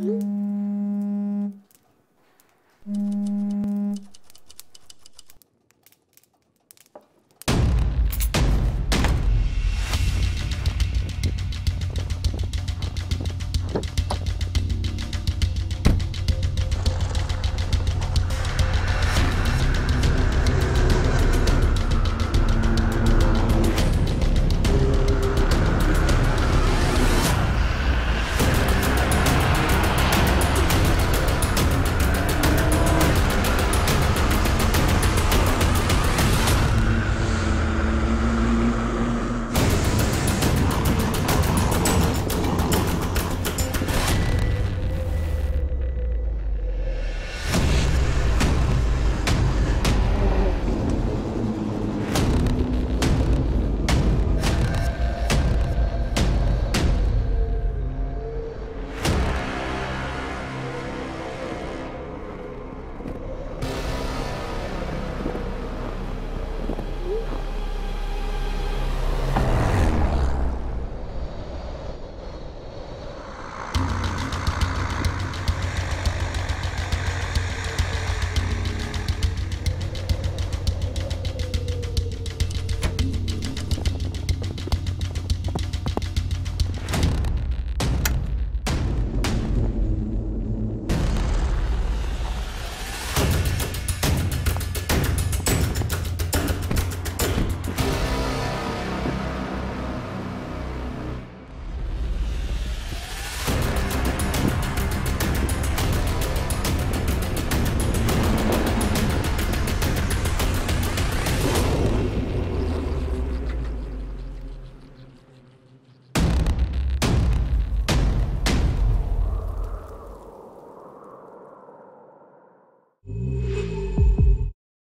Hum.